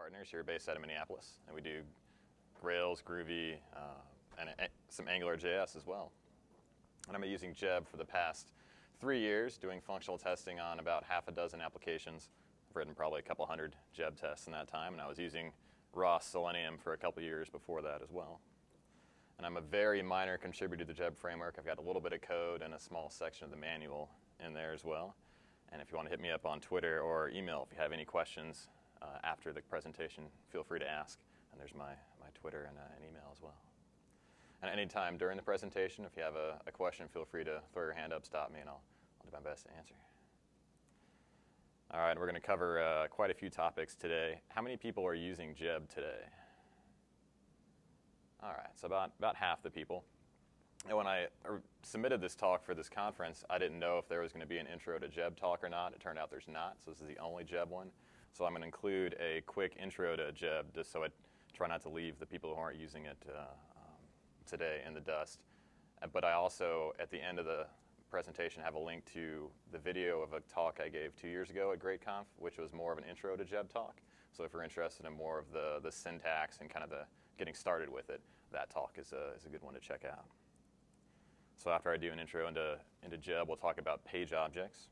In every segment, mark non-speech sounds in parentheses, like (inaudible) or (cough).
partners here based out of Minneapolis, and we do Rails, Groovy, uh, and a, some AngularJS as well. And I've been using Geb for the past three years, doing functional testing on about half a dozen applications. I've written probably a couple hundred Geb tests in that time, and I was using raw Selenium for a couple years before that as well. And I'm a very minor contributor to the Geb framework. I've got a little bit of code and a small section of the manual in there as well. And if you want to hit me up on Twitter or email if you have any questions uh, after the presentation, feel free to ask. And there's my, my Twitter and uh, an email as well. And anytime during the presentation, if you have a, a, question, feel free to throw your hand up, stop me, and I'll, I'll do my best to answer. All right, we're going to cover uh, quite a few topics today. How many people are using Geb today? All right, so about, about half the people. And when I submitted this talk for this conference, I didn't know if there was going to be an intro to Geb talk or not. It turned out there's not, so this is the only Geb one. So I'm going to include a quick intro to Geb just so I try not to leave the people who aren't using it uh, um, today in the dust. Uh, but I also, at the end of the presentation, have a link to the video of a talk I gave two years ago at GR8Conf, which was more of an intro to Geb talk. So if you're interested in more of the, the syntax and kind of the getting started with it, that talk is a, is a good one to check out. So after I do an intro into, into Geb, we'll talk about page objects.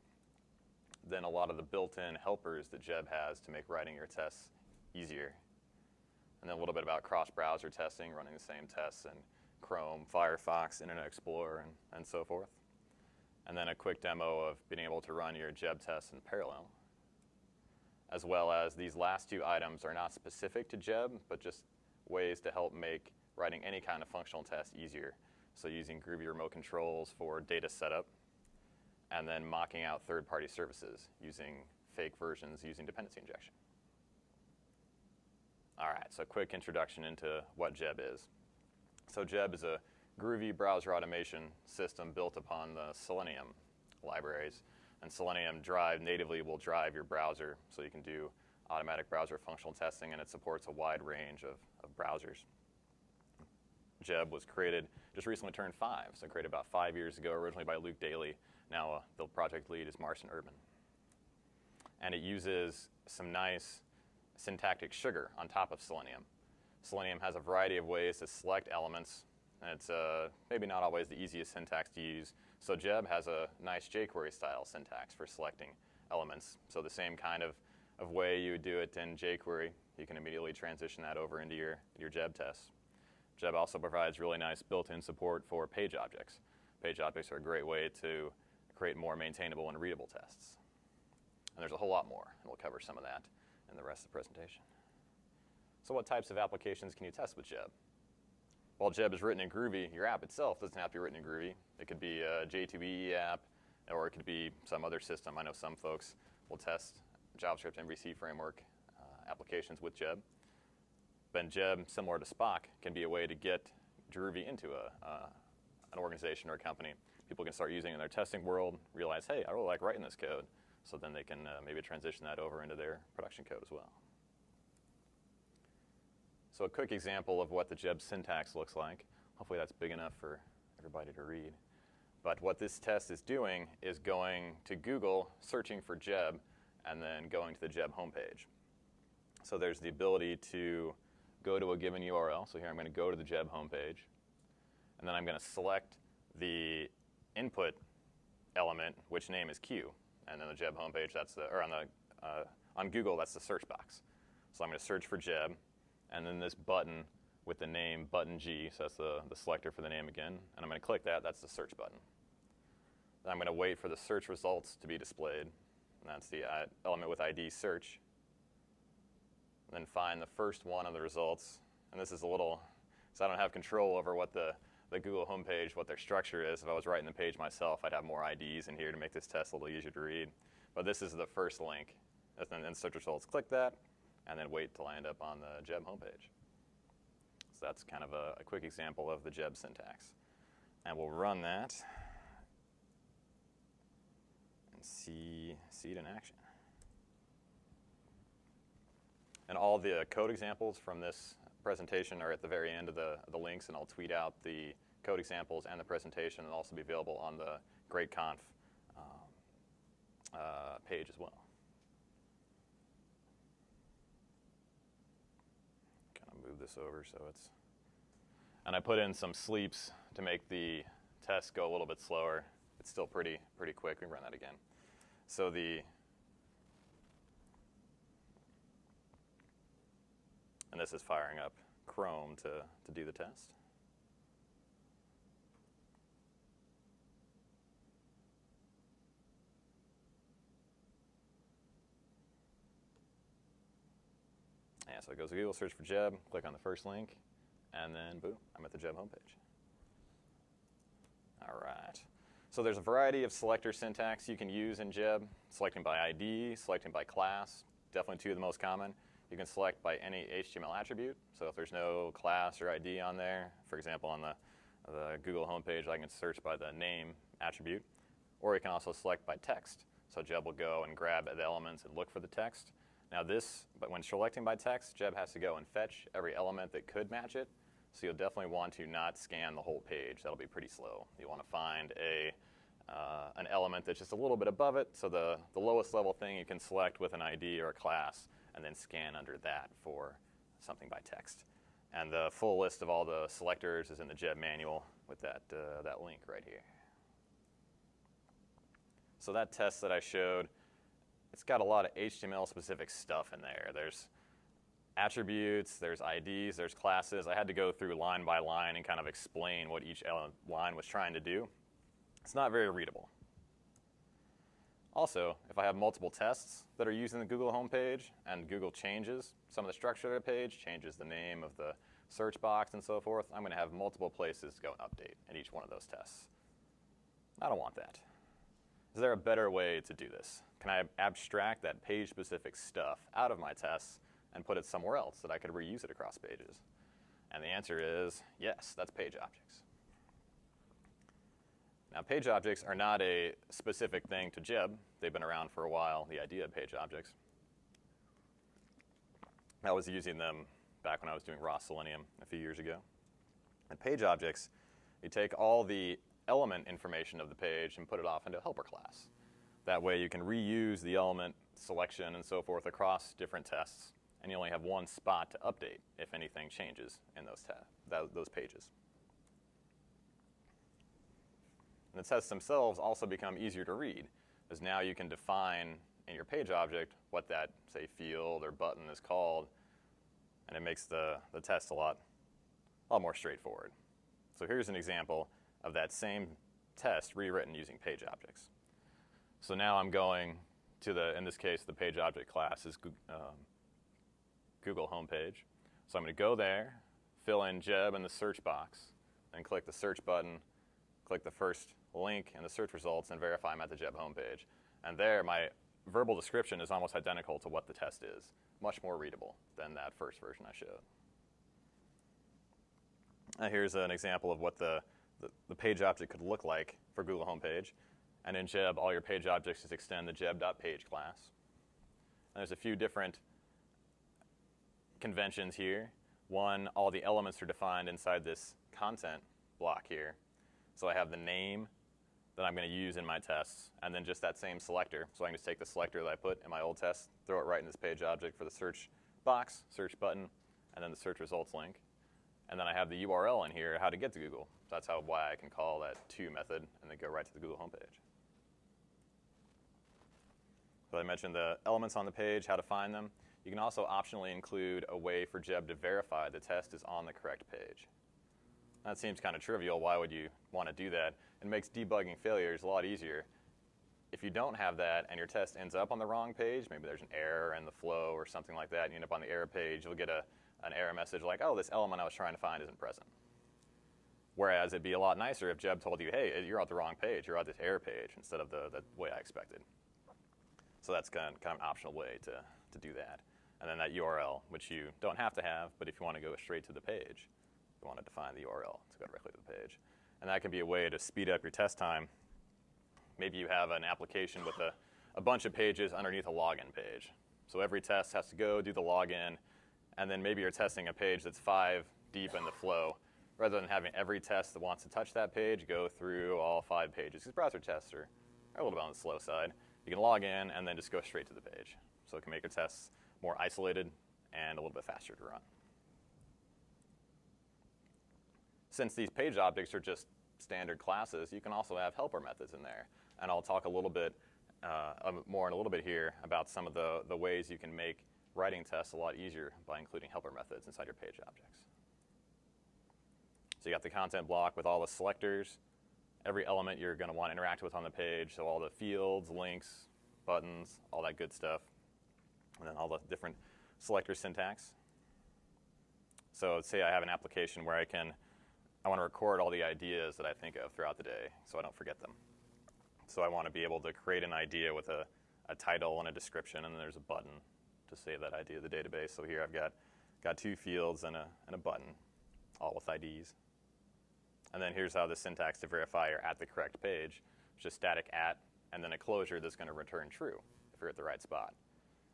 Then a lot of the built-in helpers that Geb has to make writing your tests easier. And then a little bit about cross-browser testing, running the same tests in Chrome, Firefox, Internet Explorer, and, and so forth. And then a quick demo of being able to run your Geb tests in parallel. As well as these last two items are not specific to Geb, but just ways to help make writing any kind of functional test easier. So using Groovy remote controls for data setup, and then mocking out third-party services using fake versions using dependency injection. All right, so quick introduction into what Geb is. So Geb is a Groovy browser automation system built upon the Selenium libraries. And Selenium Drive natively will drive your browser so you can do automatic browser functional testing, and it supports a wide range of, of browsers. Geb was created, just recently turned five, so created about five years ago, originally by Luke Daley. Now uh, the project lead is Marcin Erdmann. And it uses some nice syntactic sugar on top of Selenium. Selenium has a variety of ways to select elements, and it's uh, maybe not always the easiest syntax to use. So Geb has a nice jQuery style syntax for selecting elements. So the same kind of, of way you would do it in jQuery, you can immediately transition that over into your, your Geb tests. Geb also provides really nice built-in support for page objects. Page objects are a great way to create more maintainable and readable tests. And there's a whole lot more, and we'll cover some of that in the rest of the presentation. So what types of applications can you test with Geb? While Geb is written in Groovy, your app itself doesn't have to be written in Groovy. It could be a J2EE app, or it could be some other system. I know some folks will test JavaScript MVC framework uh, applications with Geb. Then Geb, similar to Spock, can be a way to get Groovy into a, uh, an organization or a company. People can start using in their testing world, realize, hey, I really like writing this code. So then they can uh, maybe transition that over into their production code as well. So a quick example of what the Geb syntax looks like. Hopefully that's big enough for everybody to read. But what this test is doing is going to Google, searching for Geb, and then going to the Geb homepage. So there's the ability to go to a given URL. So here I'm going to go to the Geb homepage. And then I'm going to select the input element, which name is Q. And then the Geb homepage, that's the, or on, the, uh, on Google, that's the search box. So I'm going to search for Geb. And then this button with the name button G, so that's the, the selector for the name again. And I'm going to click that, that's the search button. Then I'm going to wait for the search results to be displayed. And that's the uh, element with ID search and then find the first one of the results. And this is a little, so I don't have control over what the, the Google homepage, what their structure is. If I was writing the page myself, I'd have more IDs in here to make this test a little easier to read. But this is the first link. And then search results, click that, and then wait till I end up on the Geb homepage. So that's kind of a, a quick example of the Geb syntax. And we'll run that and see, see it in action. And all the code examples from this presentation are at the very end of the, the links, and I'll tweet out the code examples and the presentation and also be available on the GR8Conf um, uh, page as well. Kind of move this over so it's. And I put in some sleeps to make the test go a little bit slower. It's still pretty pretty quick. We run that again. So the and this is firing up Chrome to, to do the test. Yeah, so it goes to Google, search for Geb, click on the first link, and then boom, I'm at the Geb homepage. All right. So there's a variety of selector syntax you can use in Geb, selecting by ID, selecting by class, definitely two of the most common. You can select by any HTML attribute. So if there's no class or ID on there, for example, on the, the Google homepage, I can search by the name attribute. Or you can also select by text. So Geb will go and grab the elements and look for the text. Now this, but when selecting by text, Geb has to go and fetch every element that could match it. So you'll definitely want to not scan the whole page. That'll be pretty slow. You want to find a, uh, an element that's just a little bit above it. So the, the lowest level thing you can select with an ID or a class and then scan under that for something by text. And the full list of all the selectors is in the Geb manual with that, uh, that link right here. So that test that I showed, it's got a lot of HTML specific stuff in there. There's attributes, there's IDs, there's classes. I had to go through line by line and kind of explain what each line was trying to do. It's not very readable. Also, if I have multiple tests that are using the Google homepage and Google changes some of the structure of the page, changes the name of the search box and so forth, I'm going to have multiple places to go and update in each one of those tests. I don't want that. Is there a better way to do this? Can I abstract that page-specific stuff out of my tests and put it somewhere else that I could reuse it across pages? And the answer is yes, that's page objects. Now, page objects are not a specific thing to Geb. They've been around for a while, the idea of page objects. I was using them back when I was doing raw Selenium a few years ago. And page objects, you take all the element information of the page and put it off into a helper class. That way you can reuse the element selection and so forth across different tests, and you only have one spot to update if anything changes in those, those pages. And the tests themselves also become easier to read, as now you can define in your page object what that, say, field or button is called, and it makes the, the test a lot, a lot more straightforward. So here's an example of that same test rewritten using page objects. So now I'm going to the, in this case, the page object class is um, Google homepage. So I'm going to go there, fill in Geb in the search box, and click the search button, click the first link in the search results, and verify I'm at the Geb homepage. And there, my verbal description is almost identical to what the test is, much more readable than that first version I showed. Now here's an example of what the, the, the, page object could look like for Google homepage. And in Geb, all your page objects just extend the geb.page class. And there's a few different conventions here. One, all the elements are defined inside this content block here. So I have the name that I'm going to use in my tests, and then just that same selector. So I can just take the selector that I put in my old test, throw it right in this page object for the search box, search button, and then the search results link. And then I have the URL in here, how to get to Google. So that's how why I can call that to method and then go right to the Google homepage. So I mentioned the elements on the page, how to find them. You can also optionally include a way for Geb to verify the test is on the correct page. That seems kind of trivial. Why would you want to do that? It makes debugging failures a lot easier. If you don't have that and your test ends up on the wrong page, maybe there's an error in the flow or something like that, and you end up on the error page, you'll get a, an error message like, oh, this element I was trying to find isn't present. Whereas it'd be a lot nicer if Geb told you, hey, you're on the wrong page, you're on this error page instead of the, the way I expected. So that's kind of, kind of an optional way to, to do that. And then that URL, which you don't have to have, but if you want to go straight to the page, you want to define the URL to go directly to the page. And that can be a way to speed up your test time. Maybe you have an application with a, a bunch of pages underneath a login page. So every test has to go, do the login, and then maybe you're testing a page that's five deep in the flow, rather than having every test that wants to touch that page go through all five pages. Because browser tests are, are a little bit on the slow side. You can log in and then just go straight to the page. So it can make your tests more isolated and a little bit faster to run. Since these page objects are just standard classes, you can also have helper methods in there. And I'll talk a little bit uh, more in a little bit here about some of the, the ways you can make writing tests a lot easier by including helper methods inside your page objects. So you got the content block with all the selectors, every element you're going to want to interact with on the page, so all the fields, links, buttons, all that good stuff, and then all the different selector syntax. So say I have an application where I can, I want to record all the ideas that I think of throughout the day so I don't forget them. So I want to be able to create an idea with a, a title and a description, and then there's a button to save that idea to the database. So here I've got, got two fields and a, and a button, all with IDs. And then here's how the syntax to verify you're at the correct page, just static at, and then a closure that's going to return true if you're at the right spot.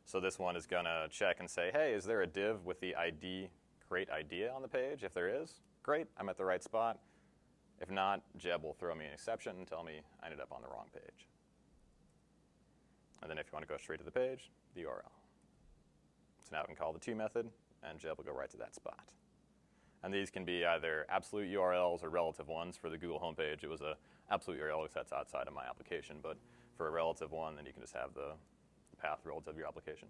So this one is going to check and say, hey, is there a div with the ID, create idea on the page? If there is, great, I'm at the right spot. If not, Geb will throw me an exception and tell me I ended up on the wrong page. And then if you want to go straight to the page, the URL. So now I can call the to method, and Geb will go right to that spot. And these can be either absolute URLs or relative ones. For the Google homepage, it was an absolute URL because that's outside of my application. But for a relative one, then you can just have the, path relative to your application.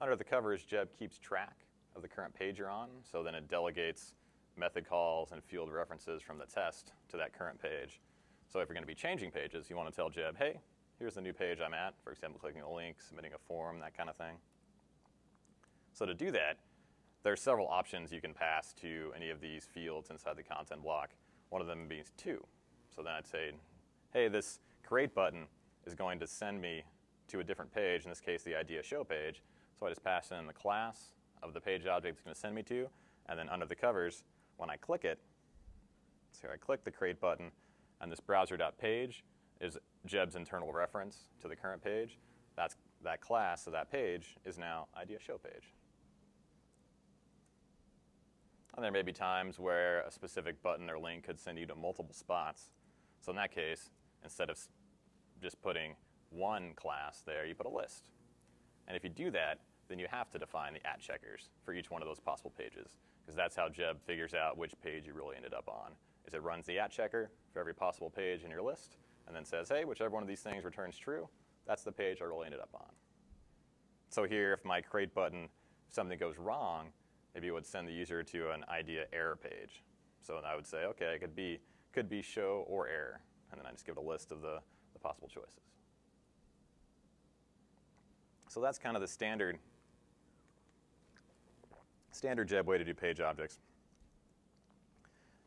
Under the covers, Geb keeps track of the current page you're on. So then it delegates method calls and field references from the test to that current page. So if you're going to be changing pages, you want to tell Geb, hey, here's the new page I'm at. For example, clicking a link, submitting a form, that kind of thing. So to do that, there are several options you can pass to any of these fields inside the content block. One of them being to. So then I'd say, hey, this create button is going to send me to a different page, in this case, the idea show page. So I just pass in the class of the page object it's going to send me to, and then under the covers, when I click it, so I click the create button, and this browser.page is Geb's internal reference to the current page. That's that class of that page is now idea show page. And there may be times where a specific button or link could send you to multiple spots. So in that case, instead of just putting one class there, you put a list. And if you do that, then you have to define the at checkers for each one of those possible pages, because that's how Geb figures out which page you really ended up on. Is it runs the at checker for every possible page in your list, and then says, hey, whichever one of these things returns true, that's the page I really ended up on. So here, if my create button, if something goes wrong, maybe it would send the user to an idea error page. So I would say, okay, it could be, could be show or error. And then I just give it a list of the, the possible choices. So that's kind of the standard, standard Geb way to do page objects.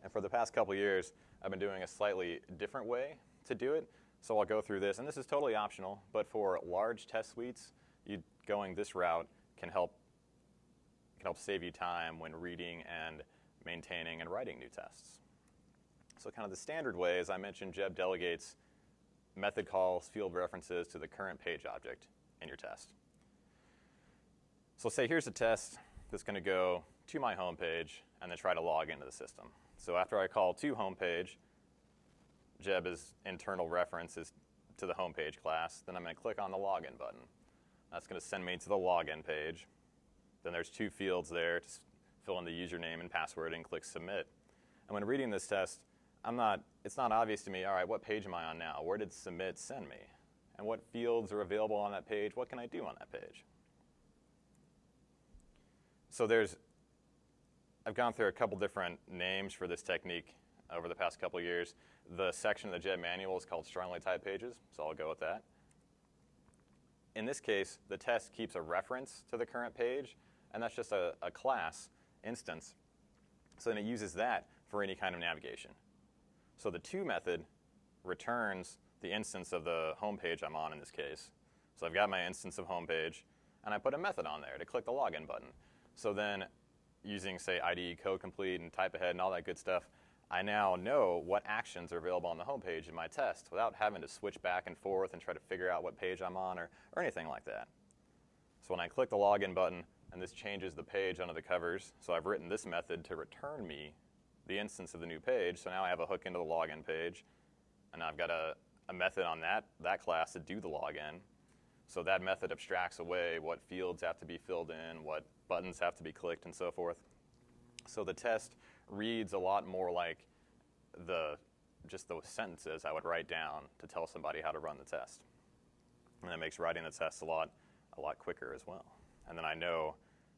And for the past couple years, I've been doing a slightly different way to do it. So I'll go through this, and this is totally optional, but for large test suites, you, going this route can help can help save you time when reading and maintaining and writing new tests. So kind of the standard way, as I mentioned, Geb delegates method calls, field references to the current page object in your test. So say here's a test that's going to go to my home page and then try to log into the system. So after I call to home page, Geb's internal reference is to the home page class, then I'm going to click on the login button. That's going to send me to the login page. Then there's two fields there to fill in the username and password and click submit. And when reading this test, I'm not, it's not obvious to me, all right, what page am I on now? Where did submit send me? And what fields are available on that page? What can I do on that page? So there's, I've gone through a couple different names for this technique over the past couple years. The section of the Geb manual is called strongly typed pages, so I'll go with that. In this case, the test keeps a reference to the current page, and that's just a, a class instance. So then it uses that for any kind of navigation. So the to method returns the instance of the home page I'm on in this case. So I've got my instance of home page, and I put a method on there to click the login button. So then using, say, IDE code complete and type ahead and all that good stuff, I now know what actions are available on the home page in my test without having to switch back and forth and try to figure out what page I'm on or, or anything like that. So when I click the login button, and this changes the page under the covers. So I've written this method to return me the instance of the new page. So now I have a hook into the login page, and I've got a, a method on that, that class to do the login. So that method abstracts away what fields have to be filled in, what buttons have to be clicked, and so forth. So the test reads a lot more like the just the sentences I would write down to tell somebody how to run the test. And that makes writing the test a lot a lot quicker as well. And then I know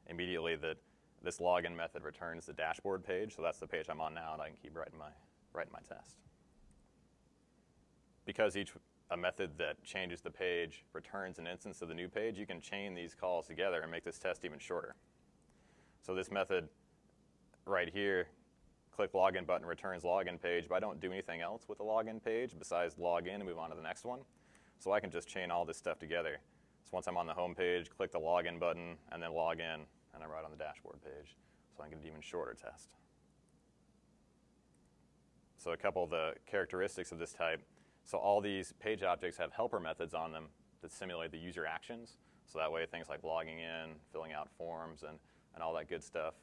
immediately that this login method returns the dashboard page, so that's the page I'm on now, and I can keep writing my writing my test. Because each a method that changes the page returns an instance of the new page, you can chain these calls together and make this test even shorter. So this method right here, click login button returns login page, but I don't do anything else with the login page besides log in and move on to the next one. So I can just chain all this stuff together. So once I'm on the home page, click the login button and then log in and I'm right on the dashboard page. So I can get an even shorter test. So a couple of the characteristics of this type. So all these page objects have helper methods on them that simulate the user actions. So that way things like logging in, filling out forms, and, and all that good stuff.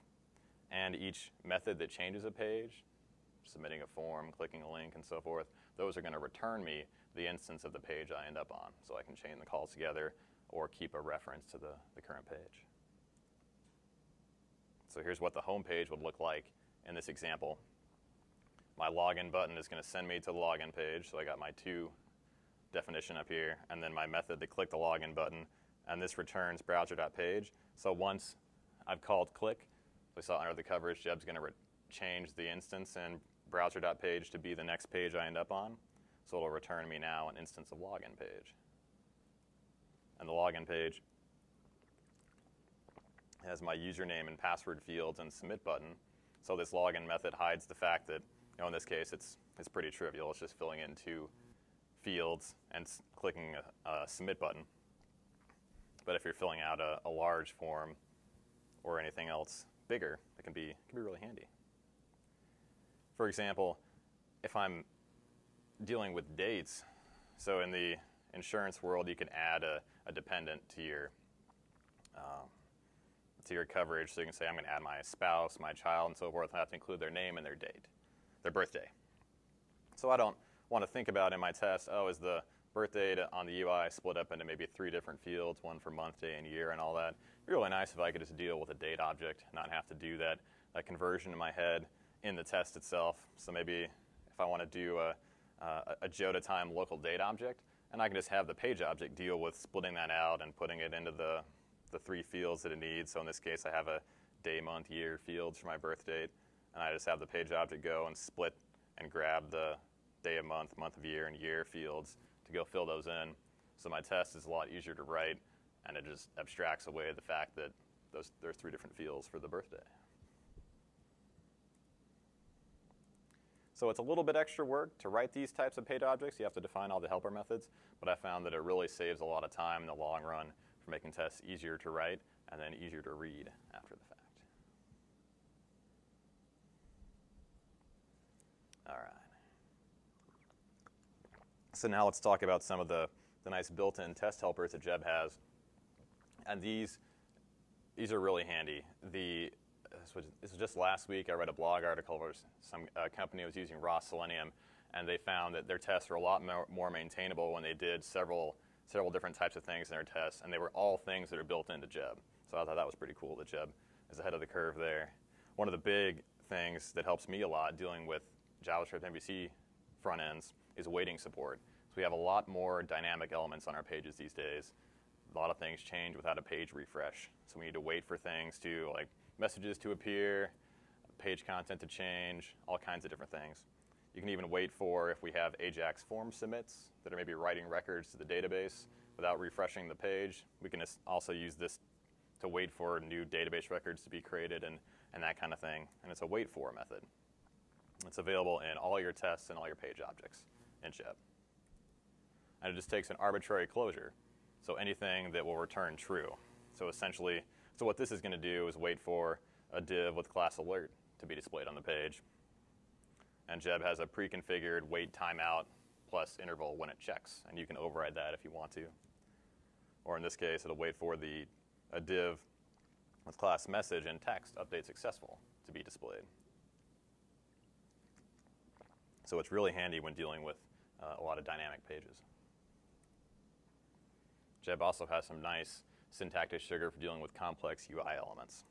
And each method that changes a page, submitting a form, clicking a link, and so forth, those are going to return me the instance of the page I end up on. So I can chain the calls together or keep a reference to the, the current page. So here's what the home page would look like in this example. My login button is going to send me to the login page. So I got my two definition up here, and then my method to click the login button, and this returns browser.page. So once I've called click, we saw under the coverage, Geb's going to change the instance in browser.page to be the next page I end up on. So it'll return me now an instance of login page. And the login page has my username and password fields and submit button. So this login method hides the fact that, know, in this case, it's, it's pretty trivial. It's just filling in two fields and clicking a, a, submit button. But if you're filling out a, a large form or anything else bigger, it can be, can be really handy. For example, if I'm dealing with dates, so in the insurance world, you can add a, a dependent to your um, to your coverage. So you can say, I'm going to add my spouse, my child, and so forth. I have to include their name and their date, their birthday. So I don't want to think about in my test, oh, is the birthday on the UI split up into maybe three different fields, one for month, day, and year, and all that. It'd be really nice if I could just deal with a date object, not have to do that, that conversion in my head in the test itself. So maybe if I want to do a, a, a Joda-Time local date object, and I can just have the page object deal with splitting that out and putting it into the the three fields that it needs. So in this case, I have a day, month, year fields for my birth date, and I just have the page object go and split and grab the day of month, month of year, and year fields to go fill those in. So my test is a lot easier to write, and it just abstracts away the fact that those, there are three different fields for the birthday. So it's a little bit extra work to write these types of page objects. You have to define all the helper methods, but I found that it really saves a lot of time in the long run for making tests easier to write and then easier to read after the fact. All right. So now let's talk about some of the, the nice built-in test helpers that Geb has. And these, these are really handy. The, this was, this was just last week, I read a blog article where some uh, company was using raw selenium, and they found that their tests were a lot more, more maintainable when they did several several different types of things in their tests, and they were all things that are built into Geb. So I thought that was pretty cool that Geb is ahead of the curve there. One of the big things that helps me a lot dealing with JavaScript MVC front ends is waiting support. We have a lot more dynamic elements on our pages these days. A lot of things change without a page refresh. So we need to wait for things to, like messages to appear, page content to change, all kinds of different things. You can even wait for if we have AJAX form submits that are maybe writing records to the database without refreshing the page. We can also use this to wait for new database records to be created and, and that kind of thing. And it's a wait for method. It's available in all your tests and all your page objects in Geb. And it just takes an arbitrary closure. So anything that will return true. So essentially, so what this is going to do is wait for a div with class alert to be displayed on the page and Geb has a pre-configured wait timeout plus interval when it checks, and you can override that if you want to. Or in this case, it'll wait for the a div with class message and text update successful to be displayed. So it's really handy when dealing with uh, a lot of dynamic pages. Geb also has some nice syntactic sugar for dealing with complex UI elements.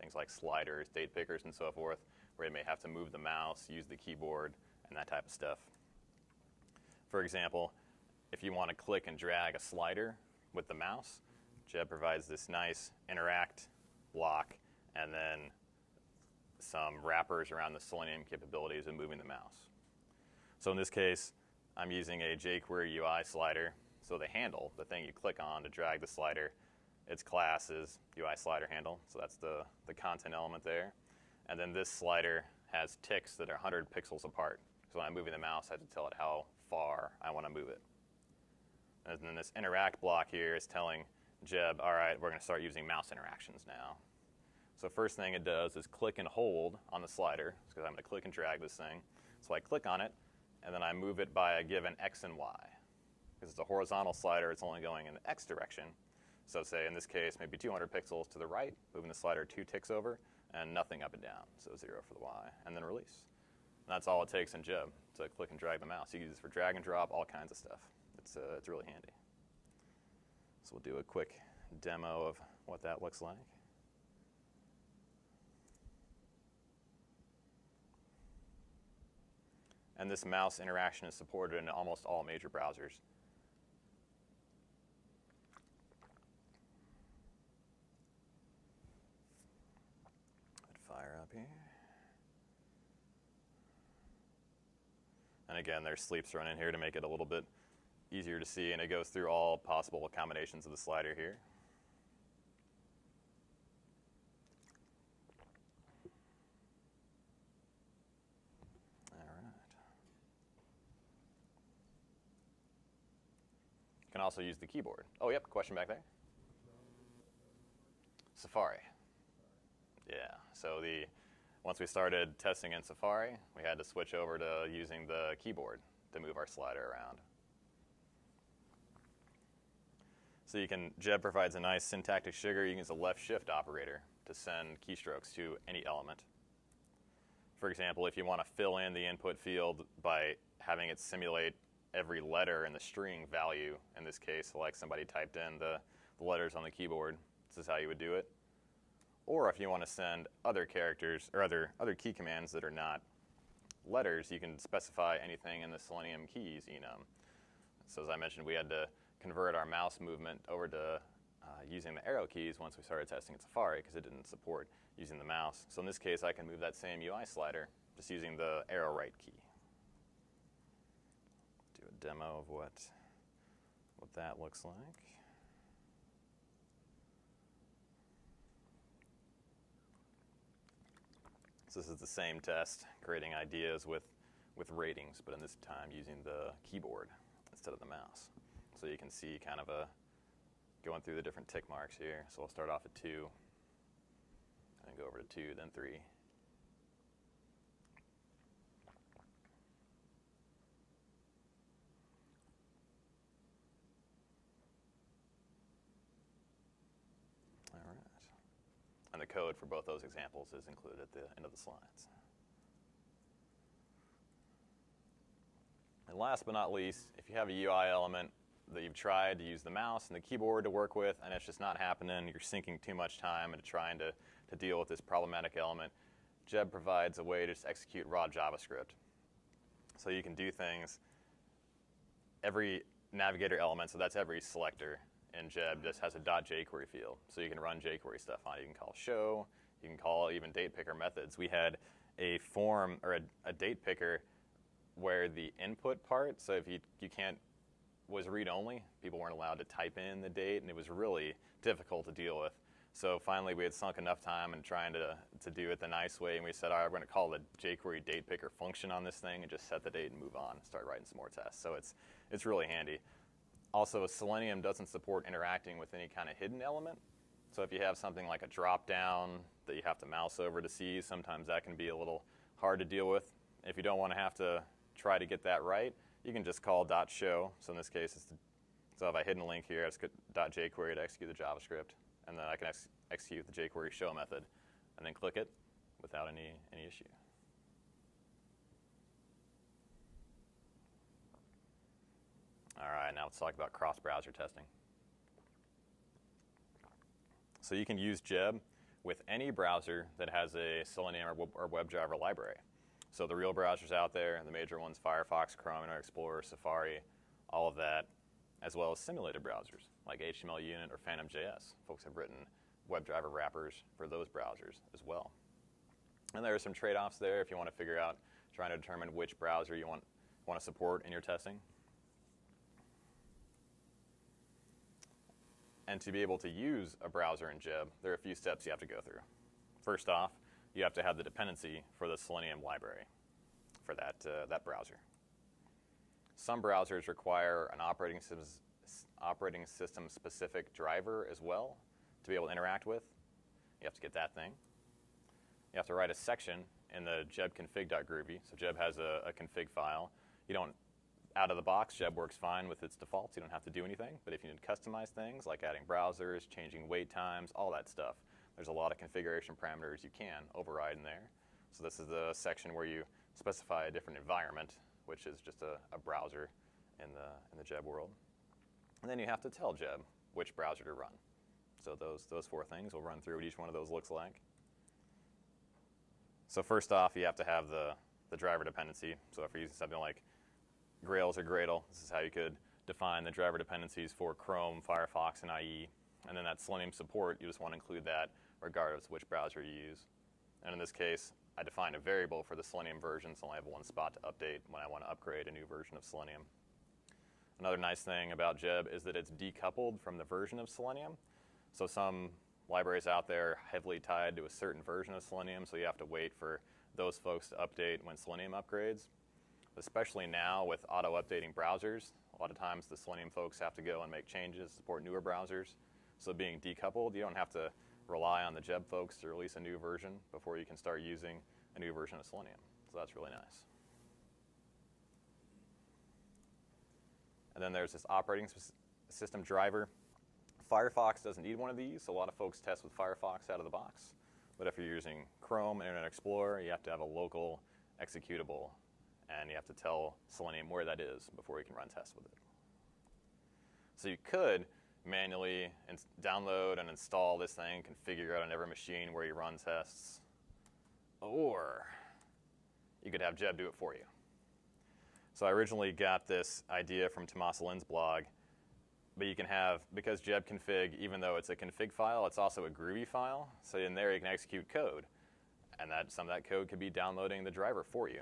things like sliders, date pickers, and so forth, where you may have to move the mouse, use the keyboard, and that type of stuff. For example, if you want to click and drag a slider with the mouse, Geb provides this nice interact block and then some wrappers around the Selenium capabilities of moving the mouse. So in this case, I'm using a jQuery UI slider. So the handle, the thing you click on to drag the slider, its class is UI slider handle. So that's the, the content element there. And then this slider has ticks that are 100 pixels apart. So when I'm moving the mouse, I have to tell it how far I want to move it. And then this interact block here is telling Geb, all right, we're going to start using mouse interactions now. So first thing it does is click and hold on the slider, because I'm going to click and drag this thing. So I click on it, and then I move it by a given x and y. Because it's a horizontal slider, it's only going in the x direction. So say in this case, maybe 200 pixels to the right, moving the slider two ticks over, and nothing up and down. So zero for the y, and then release. And that's all it takes in Geb to click and drag the mouse. You can use this for drag and drop, all kinds of stuff. It's, uh, it's really handy. So we'll do a quick demo of what that looks like. And this mouse interaction is supported in almost all major browsers. fire up here. And again, there's sleeps thrown in here to make it a little bit easier to see, and it goes through all possible combinations of the slider here. All right. You can also use the keyboard. Oh, yep, question back there. Safari. Yeah, so the once we started testing in Safari, we had to switch over to using the keyboard to move our slider around. So you can, Geb provides a nice syntactic sugar. You can use a left shift operator to send keystrokes to any element. For example, if you want to fill in the input field by having it simulate every letter in the string value, in this case, like somebody typed in the, the letters on the keyboard, this is how you would do it. Or if you want to send other characters or other, other key commands that are not letters, you can specify anything in the Selenium keys enum. So as I mentioned, we had to convert our mouse movement over to uh, using the arrow keys once we started testing in Safari because it didn't support using the mouse. So in this case, I can move that same UI slider just using the arrow right key. Do a demo of what, what that looks like. So this is the same test, creating ideas with, with ratings, but in this time using the keyboard instead of the mouse. So you can see kind of a going through the different tick marks here. So I'll start off at two, and go over to two, then three. All right. And the code for both those examples is included at the end of the slides. And last but not least, if you have a UI element that you've tried to use the mouse and the keyboard to work with, and it's just not happening, you're sinking too much time into trying to, to deal with this problematic element, Geb provides a way to just execute raw JavaScript. So you can do things, every navigator element, so that's every selector in Geb, just has a .jQuery field. So you can run jQuery stuff on it. You can call show, you can call even date picker methods. We had a form or a, a date picker where the input part, so if you, you can't was read only. People weren't allowed to type in the date, and it was really difficult to deal with. So finally, we had sunk enough time in trying to, to do it the nice way, and we said, all right, we're going to call the jQuery date picker function on this thing and just set the date and move on and start writing some more tests. So it's, it's really handy. Also, Selenium doesn't support interacting with any kind of hidden element. So if you have something like a drop down that you have to mouse over to see, sometimes that can be a little hard to deal with. If you don't want to have to try to get that right, you can just call .show. So in this case, it's the, so if I hidden link here, I it's .jQuery to execute the JavaScript, and then I can ex execute the jQuery show method, and then click it without any, any issue. All right, now let's talk about cross-browser testing. So you can use Geb with any browser that has a Selenium or WebDriver library. So the real browsers out there, the major ones, Firefox, Chrome, Internet Explorer, Safari, all of that, as well as simulated browsers like HTML Unit or Phantom.js. Folks have written WebDriver wrappers for those browsers as well. And there are some trade-offs there if you want to figure out, trying to determine which browser you want, want to support in your testing. And to be able to use a browser in Geb, there are a few steps you have to go through. First off, you have to have the dependency for the Selenium library for that, uh, that browser. Some browsers require an operating system, operating system specific driver as well to be able to interact with. You have to get that thing. You have to write a section in the gebconfig.groovy. So Geb has a, a config file. You don't out of the box, Geb works fine with its defaults. You don't have to do anything. But if you need to customize things like adding browsers, changing wait times, all that stuff, there's a lot of configuration parameters you can override in there. So this is the section where you specify a different environment, which is just a, a browser in the, in the Geb world. And then you have to tell Geb which browser to run. So those, those four things, we'll run through what each one of those looks like. So first off, you have to have the, the driver dependency. So if you're using something like Grails or Gradle. This is how you could define the driver dependencies for Chrome, Firefox, and IE. And then that Selenium support, you just want to include that regardless of which browser you use. And in this case, I defined a variable for the Selenium version, so I only have one spot to update when I want to upgrade a new version of Selenium. Another nice thing about Geb is that it's decoupled from the version of Selenium. So some libraries out there are heavily tied to a certain version of Selenium, so you have to wait for those folks to update when Selenium upgrades especially now with auto-updating browsers. A lot of times the Selenium folks have to go and make changes, support newer browsers. So being decoupled, you don't have to rely on the Geb folks to release a new version before you can start using a new version of Selenium. So that's really nice. And then there's this operating system driver. Firefox doesn't need one of these. A lot of folks test with Firefox out of the box. But if you're using Chrome, Internet Explorer, you have to have a local executable and you have to tell Selenium where that is before you can run tests with it. So you could manually download and install this thing, configure it on every machine where you run tests, or you could have Geb do it for you. So I originally got this idea from Tomas Lin's blog, but you can have, because Geb config, even though it's a config file, it's also a Groovy file. So in there you can execute code. And that some of that code could be downloading the driver for you.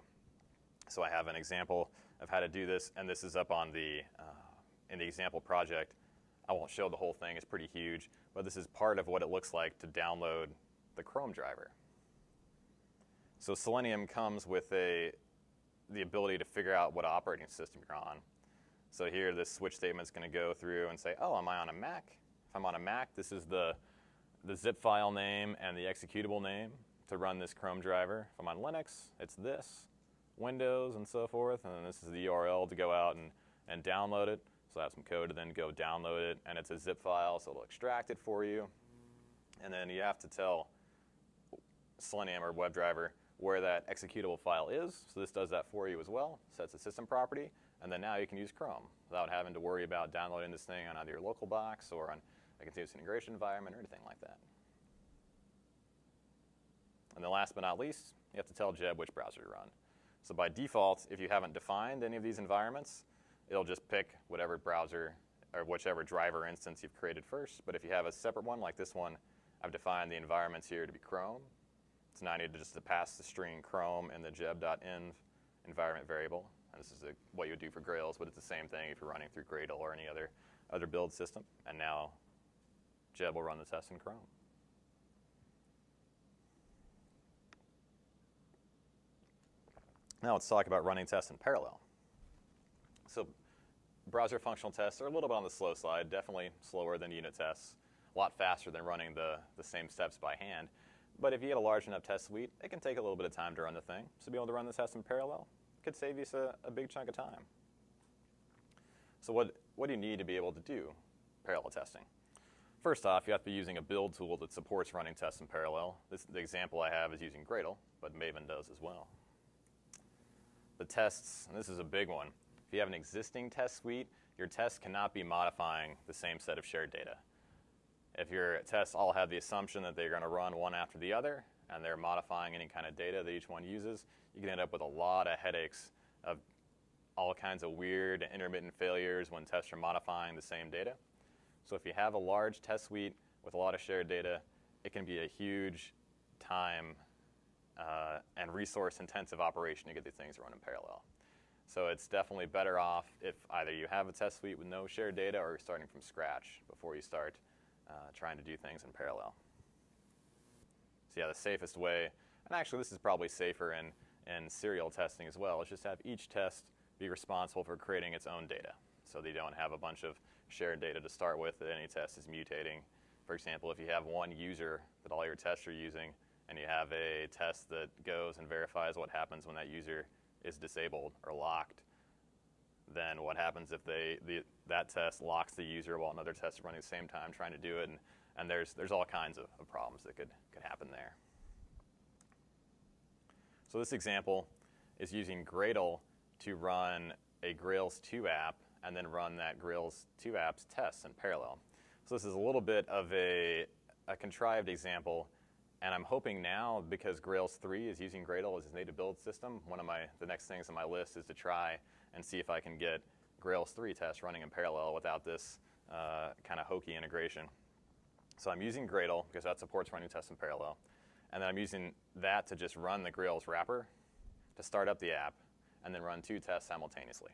So I have an example of how to do this, and this is up on the, uh, in the example project. I won't show the whole thing, it's pretty huge, but this is part of what it looks like to download the Chrome driver. So Selenium comes with a, the ability to figure out what operating system you're on. So here, this switch statement is going to go through and say, oh, am I on a Mac? If I'm on a Mac, this is the, the zip file name and the executable name to run this Chrome driver. If I'm on Linux, it's this. Windows and so forth. And this is the URL to go out and, and download it. So I have some code to then go download it, and it's a zip file, so it'll extract it for you. And then you have to tell Selenium or WebDriver where that executable file is. So this does that for you as well, sets a system property, and then now you can use Chrome without having to worry about downloading this thing on either your local box or on a continuous integration environment or anything like that. And then last but not least, you have to tell Geb which browser to run. So by default, if you haven't defined any of these environments, it'll just pick whatever browser or whichever driver instance you've created first. But if you have a separate one like this one, I've defined the environments here to be Chrome. So now I need to just to pass the string Chrome in the geb.env environment variable. And this is what you would do for Grails, but it's the same thing if you're running through Gradle or any other, other build system. And now Geb will run the test in Chrome. Now let's talk about running tests in parallel. So browser functional tests are a little bit on the slow side, definitely slower than unit tests, a lot faster than running the, the same steps by hand. But if you get a large enough test suite, it can take a little bit of time to run the thing. So be able to run the test in parallel could save you a, a big chunk of time. So what, what do you need to be able to do parallel testing? First off, you have to be using a build tool that supports running tests in parallel. This, the example I have is using Gradle, but Maven does as well the tests, and this is a big one. If you have an existing test suite, your test cannot be modifying the same set of shared data. If your tests all have the assumption that they're going to run one after the other and they're modifying any kind of data that each one uses, you can end up with a lot of headaches of all kinds of weird intermittent failures when tests are modifying the same data. So if you have a large test suite with a lot of shared data, it can be a huge time uh, and resource intensive operation to get these things run in parallel. So it's definitely better off if either you have a test suite with no shared data or you're starting from scratch before you start uh, trying to do things in parallel. So yeah, the safest way, and actually this is probably safer in, in serial testing as well, is just have each test be responsible for creating its own data. So they don't have a bunch of shared data to start with that any test is mutating. For example, if you have one user that all your tests are using, and you have a test that goes and verifies what happens when that user is disabled or locked, then what happens if they the, that test locks the user while another test is running at the same time trying to do it, and, and there's, there's all kinds of, of problems that could, could happen there. So this example is using Gradle to run a Grails 2 app and then run that Grails 2 app's tests in parallel. So this is a little bit of a, a contrived example, and I'm hoping now, because Grails 3 is using Gradle as its native build system, one of my, the next things on my list is to try and see if I can get Grails 3 tests running in parallel without this uh, kind of hokey integration. So I'm using Gradle because that supports running tests in parallel. And then I'm using that to just run the Grails wrapper to start up the app and then run two tests simultaneously.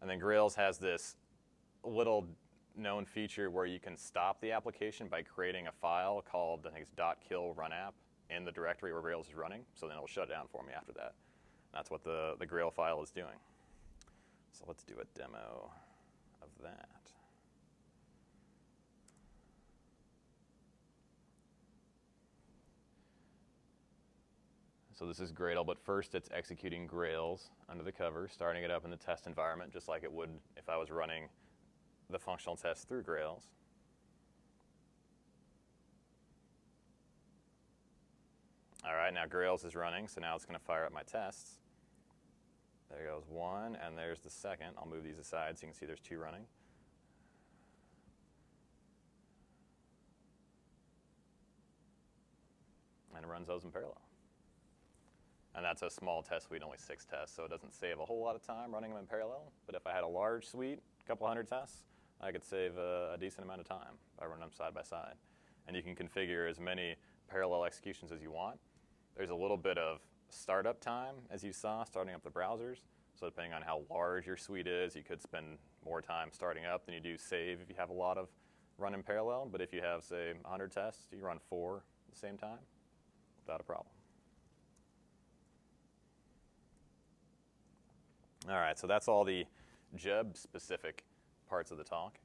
And then Grails has this little known feature where you can stop the application by creating a file called, I think it's .kill run app in the directory where Grails is running. So then it'll shut down for me after that. That's what the, the Grail file is doing. So let's do a demo of that. So this is Gradle, but first it's executing Grails under the cover, starting it up in the test environment, just like it would if I was running the functional test through Grails. All right, now Grails is running, so now it's going to fire up my tests. There goes one, and there's the second. I'll move these aside so you can see there's two running. And it runs those in parallel. And that's a small test suite, only six tests, so it doesn't save a whole lot of time running them in parallel. But if I had a large suite, a couple hundred tests, I could save a, a decent amount of time by running them side by side. And you can configure as many parallel executions as you want. There's a little bit of startup time, as you saw, starting up the browsers. So depending on how large your suite is, you could spend more time starting up than you do save if you have a lot of run in parallel. But if you have, say, 100 tests, you run four at the same time without a problem. All right, so that's all the Geb-specific parts of the talk.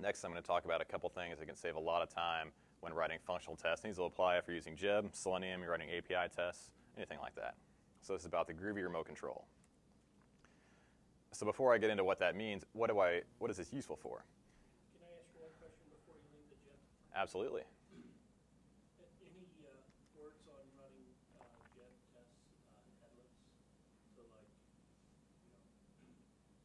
Next, I'm going to talk about a couple things that can save a lot of time when writing functional tests. These will apply if you're using Geb, Selenium, you're writing API tests, anything like that. So this is about the Groovy remote control. So before I get into what that means, what, do I, what is this useful for? Can I ask you one question before you leave the Geb? Absolutely. Any uh, words on running uh, Geb tests uh, headless? So like, you know,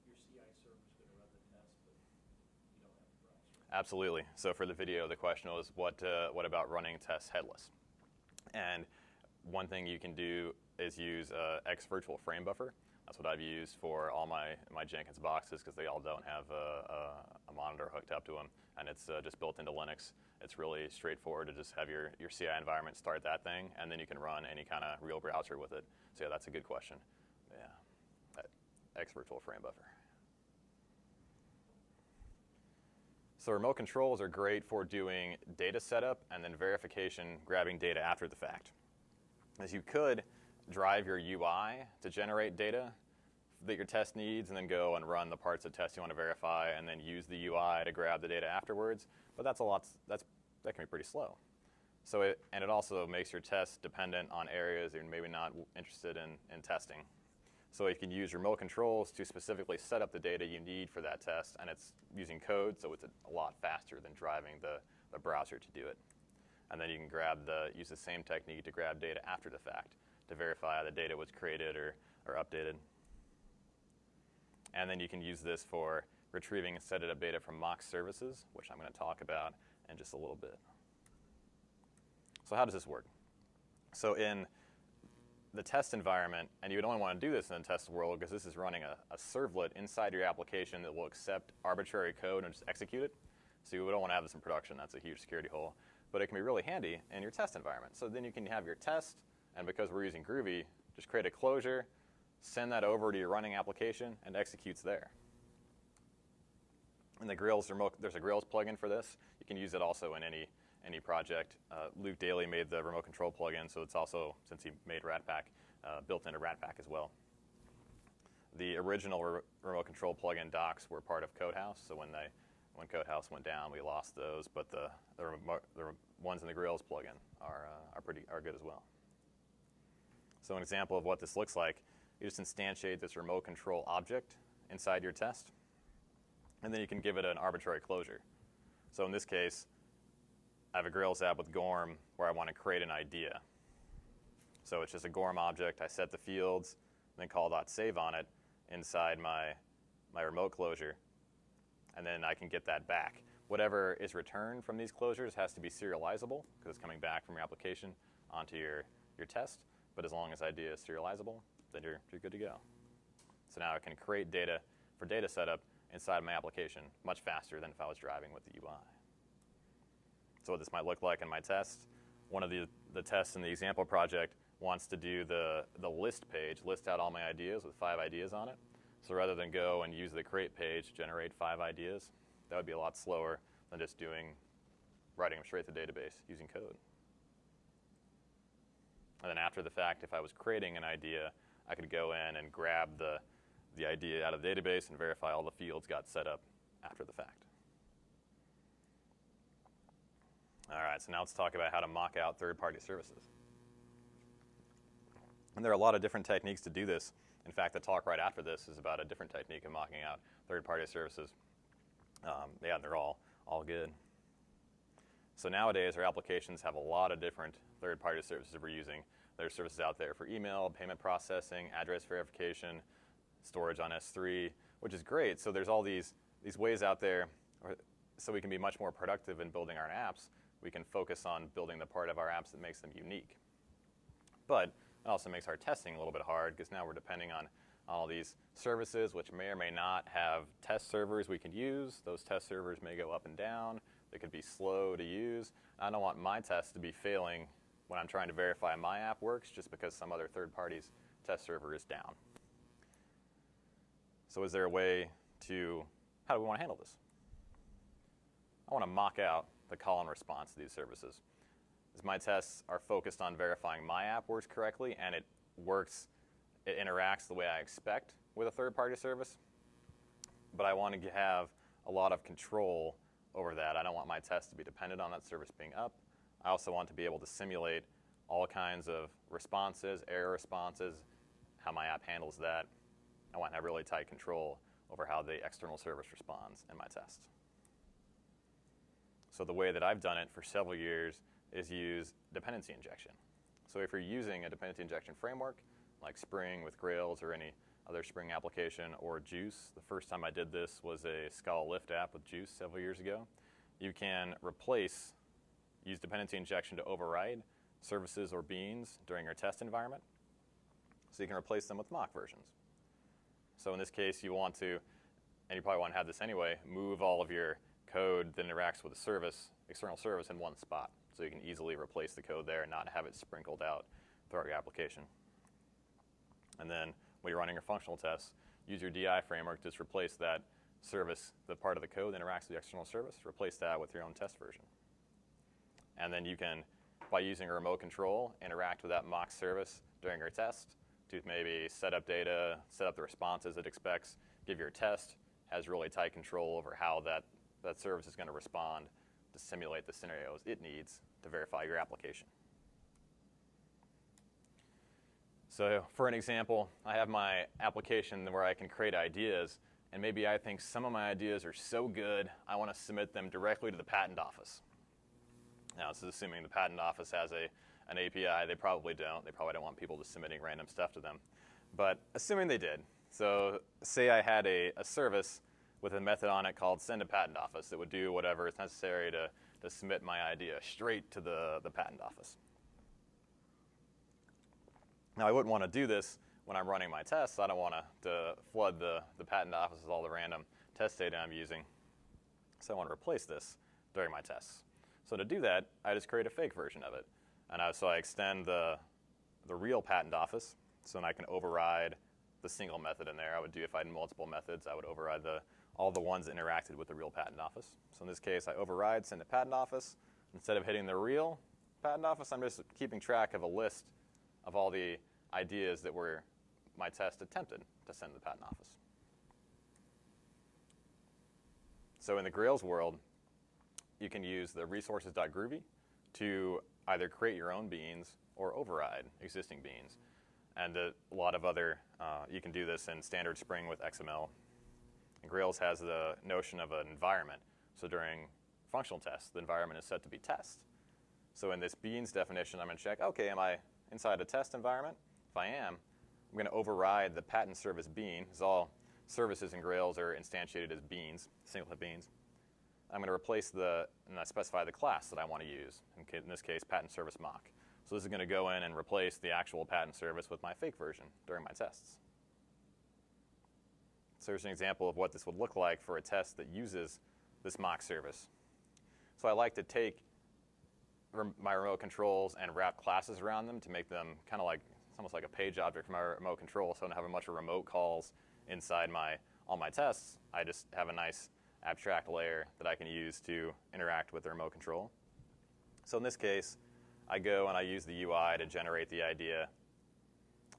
your CI server's going to run the test, but you don't have the browser. Absolutely. So for the video, the question was, what, uh, what about running tests headless? And one thing you can do is use uh, X Virtual Frame Buffer. That's what I've used for all my, my Jenkins boxes because they all don't have a, a, a, monitor hooked up to them. And it's uh, just built into Linux. It's really straightforward to just have your, your CI environment start that thing, and then you can run any kind of real browser with it. So yeah, that's a good question. Yeah, X Virtual Frame Buffer. So remote controls are great for doing data setup and then verification, grabbing data after the fact. As you could drive your UI to generate data that your test needs and then go and run the parts of test you want to verify and then use the UI to grab the data afterwards. But that's a lot, that's, that can be pretty slow. So it, and it also makes your test dependent on areas you're maybe not interested in, in testing. So you can use remote controls to specifically set up the data you need for that test, and it's using code, so it's a, lot faster than driving the, the browser to do it. And then you can grab the, use the same technique to grab data after the fact to verify the data was created or, or updated. And then you can use this for retrieving and setting up data from mock services, which I'm going to talk about in just a little bit. So how does this work? So in the test environment, and you would only want to do this in the test world because this is running a, a, servlet inside your application that will accept arbitrary code and just execute it. So you don't want to have this in production. That's a huge security hole. But it can be really handy in your test environment. So then you can have your test, and because we're using Groovy, just create a closure, send that over to your running application, and executes there. And the Grails, there's a Grails plugin for this. You can use it also in any any project. Uh, Luke Daley made the remote control plugin, so it's also, since he made Ratpack, uh, built into Ratpack as well. The original re remote control plugin docs were part of Codehaus, so when they when Codehaus went down, we lost those, but the, the, the ones in the Grails plugin are, uh, are, pretty, are good as well. So an example of what this looks like, you just instantiate this remote control object inside your test, and then you can give it an arbitrary closure. So in this case, I have a Grails app with Gorm where I want to create an idea. So it's just a Gorm object. I set the fields, then call .save on it inside my, my remote closure, and then I can get that back. Whatever is returned from these closures has to be serializable because it's coming back from your application onto your, your test. But as long as idea is serializable, then you're, you're good to go. So now I can create data for data setup inside my application much faster than if I was driving with the UI. So what this might look like in my test, one of the, the tests in the example project wants to do the, the list page, list out all my ideas with five ideas on it. So rather than go and use the create page, generate five ideas, that would be a lot slower than just doing, writing them straight to the database using code. And then after the fact, if I was creating an idea, I could go in and grab the, the idea out of the database and verify all the fields got set up after the fact. All right, so now let's talk about how to mock out third-party services. And there are a lot of different techniques to do this. In fact, the talk right after this is about a different technique of mocking out third-party services. Um, yeah, they're all, all good. So nowadays, our applications have a lot of different third-party services we're using. There's services out there for email, payment processing, address verification, storage on S3, which is great. So there's all these, these ways out there so we can be much more productive in building our apps we can focus on building the part of our apps that makes them unique. But it also makes our testing a little bit hard because now we're depending on all these services which may or may not have test servers we can use. Those test servers may go up and down. They could be slow to use. I don't want my tests to be failing when I'm trying to verify my app works just because some other third party's test server is down. So is there a way to, how do we want to handle this? I want to mock out the call and response to these services. As my tests are focused on verifying my app works correctly and it works, it interacts the way I expect with a third-party service, but I want to have a lot of control over that. I don't want my test to be dependent on that service being up. I also want to be able to simulate all kinds of responses, error responses, how my app handles that. I want to have really tight control over how the external service responds in my test. So the way that I've done it for several years is use dependency injection. So if you're using a dependency injection framework, like Spring with Grails or any other Spring application or Guice, the first time I did this was a Scala Lift app with Guice several years ago, you can replace, use dependency injection to override services or beans during your test environment. So you can replace them with mock versions. So in this case, you want to, and you probably want to have this anyway, move all of your code that interacts with a service, external service in one spot. So you can easily replace the code there and not have it sprinkled out throughout your application. And then when you're running your functional tests, use your DI framework to just replace that service, the part of the code that interacts with the external service, replace that with your own test version. And then you can, by using a remote control, interact with that mock service during your test to maybe set up data, set up the responses it expects, give your test, has really tight control over how that that service is going to respond to simulate the scenarios it needs to verify your application. So for an example, I have my application where I can create ideas, and maybe I think some of my ideas are so good, I want to submit them directly to the patent office. Now, this is assuming the patent office has a, an API. They probably don't. They probably don't want people just submitting random stuff to them. But assuming they did, so say I had a, a service with a method on it called send to patent office that would do whatever is necessary to, to submit my idea straight to the, the patent office. Now, I wouldn't want to do this when I'm running my tests. I don't want to, to flood the, the patent office with all the random test data I'm using. So I want to replace this during my tests. So to do that, I just create a fake version of it. And I, so I extend the, the real patent office, so then I can override the single method in there. I would do if I had multiple methods, I would override the, all the ones that interacted with the real patent office. So in this case, I override send to patent office. Instead of hitting the real patent office, I'm just keeping track of a list of all the ideas that were my test attempted to send to the patent office. So in the Grails world, you can use the resources.groovy to either create your own beans or override existing beans. And a lot of other, uh, you can do this in standard Spring with XML. And Grails has the notion of an environment. So during functional tests, the environment is set to be test. So in this beans definition, I'm going to check, okay, am I inside a test environment? If I am, I'm going to override the patent service bean, because all services in Grails are instantiated as beans, singlet beans. I'm going to replace the, and I specify the class that I want to use, in this case, patent service mock. So this is going to go in and replace the actual patent service with my fake version during my tests. So here's an example of what this would look like for a test that uses this mock service. So I like to take my remote controls and wrap classes around them to make them kind of like, it's almost like a page object for my remote control, so I don't have a bunch of remote calls inside my all my tests. I just have a nice abstract layer that I can use to interact with the remote control. So in this case, I go and I use the UI to generate the idea.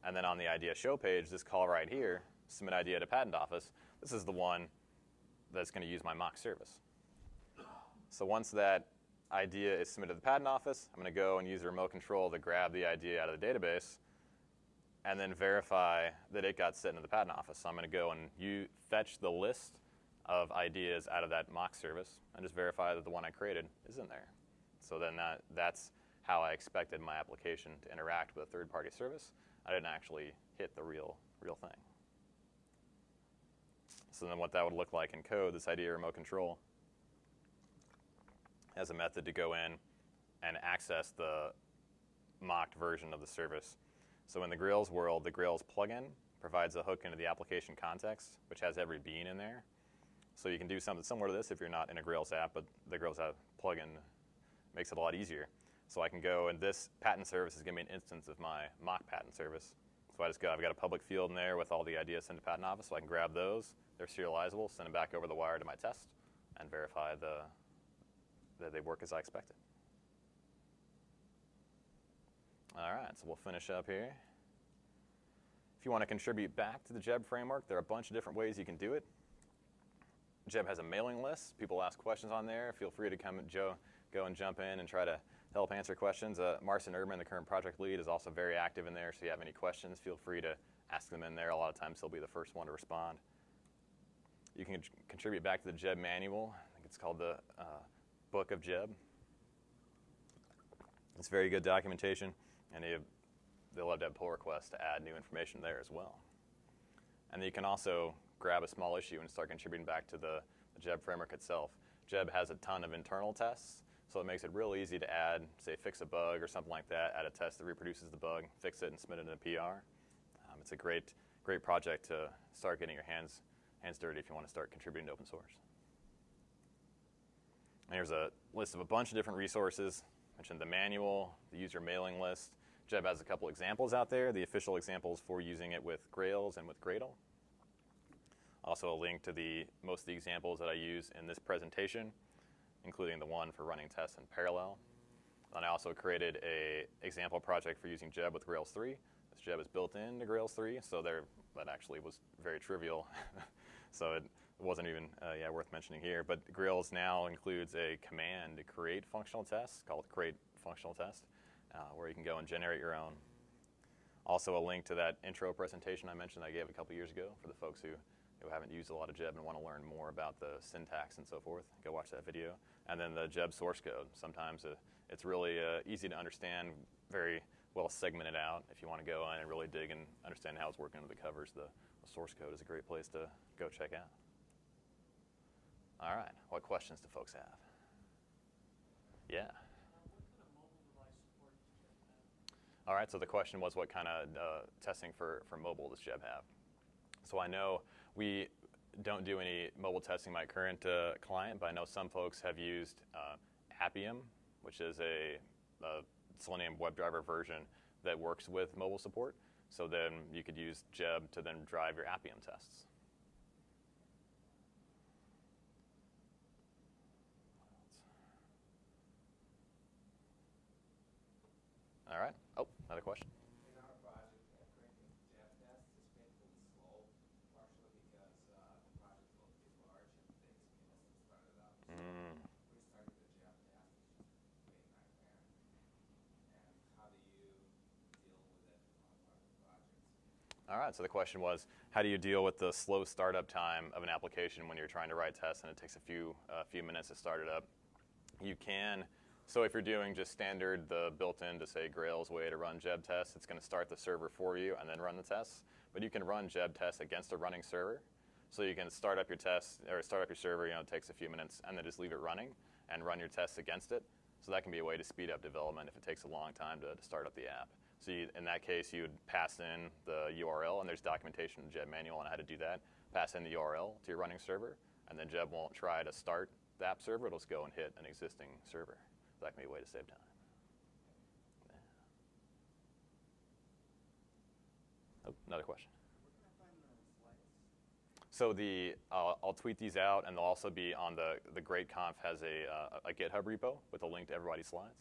And then on the idea show page, this call right here, submit idea to patent office, this is the one that's going to use my mock service. So once that idea is submitted to the patent office, I'm going to go and use the remote control to grab the idea out of the database and then verify that it got sent into the patent office. So I'm going to go and you fetch the list of ideas out of that mock service and just verify that the one I created is in there. So then that, that's how I expected my application to interact with a third-party service. I didn't actually hit the real, real thing. So then what that would look like in code, this idea of remote control, as a method to go in and access the mocked version of the service. So in the Grails world, the Grails plugin provides a hook into the application context, which has every bean in there. So you can do something similar to this if you're not in a Grails app, but the Grails app plugin makes it a lot easier. So I can go, and this patent service is going to be an instance of my mock patent service. So I just go, I've got a public field in there with all the ideas sent to patent office, so I can grab those. They're serializable, send them back over the wire to my test, and verify the, that they work as I expected. All right, so we'll finish up here. If you want to contribute back to the Geb framework, there are a bunch of different ways you can do it. Geb has a mailing list. People ask questions on there. Feel free to come, Joe, go and jump in and try to help answer questions. Uh, Marcin Erdmann, the current project lead, is also very active in there. So if you have any questions, feel free to ask them in there. A lot of times he'll be the first one to respond. You can contribute back to the Geb manual. I think it's called the uh, Book of Geb. It's very good documentation, and they, they'll love to have pull requests to add new information there as well. And then you can also grab a small issue and start contributing back to the, the Geb framework itself. Geb has a ton of internal tests, so it makes it real easy to add, say, fix a bug or something like that, add a test that reproduces the bug, fix it, and submit it in a PR. Um, it's a great, great project to start getting your hands, hands dirty if you want to start contributing to open source. And here's a list of a bunch of different resources. I mentioned the manual, the user mailing list. Geb has a couple examples out there, the official examples for using it with Grails and with Gradle. Also a link to the most of the examples that I use in this presentation, including the one for running tests in parallel. And I also created a example project for using Geb with Grails 3. This Geb is built into Grails 3, so there that actually was very trivial. (laughs) so it wasn't even uh, yeah, worth mentioning here. But Grails now includes a command to create functional tests called create functional test, uh, where you can go and generate your own. Also a link to that intro presentation I mentioned I gave a couple years ago for the folks who who haven't used a lot of Geb and want to learn more about the syntax and so forth, go watch that video. And then the Geb source code. Sometimes uh, it's really uh, easy to understand, very well segmented out. If you want to go in and really dig and understand how it's working under the covers, the source code is a great place to go check out. All right, what questions do folks have? Yeah. All right, so the question was what kind of uh, testing for, for mobile does Geb have? So I know we don't do any mobile testing my current uh, client, but I know some folks have used uh, Appium, which is a, a Selenium WebDriver version that works with mobile support. So then you could use Geb to then drive your Appium tests. All right. Oh, another question. In our project, uh, creating Geb tests is painfully slow, partially because uh, the project will be large and takes minutes to start it up. So Mm. we started the Geb test, which is way nightmare. And how do you deal with it on other projects? All right, so the question was, how do you deal with the slow startup time of an application when you're trying to write tests and it takes a few, a few minutes to start it up? You can, so if you're doing just standard, the built-in to say Grail's way to run Geb tests, it's going to start the server for you and then run the tests. But you can run Geb tests against a running server. So you can start up your tests, or start up your server, you know, it takes a few minutes, and then just leave it running and run your tests against it. So that can be a way to speed up development if it takes a long time to, to start up the app. So you, in that case, you would pass in the URL, and there's documentation in the Geb manual on how to do that. Pass in the URL to your running server, and then Geb won't try to start the app server. It'll just go and hit an existing server. So that can be a way to save time. Oh, another question. So the uh, I'll tweet these out, and they'll also be on the the GR8Conf has a uh, a GitHub repo with a link to everybody's slides.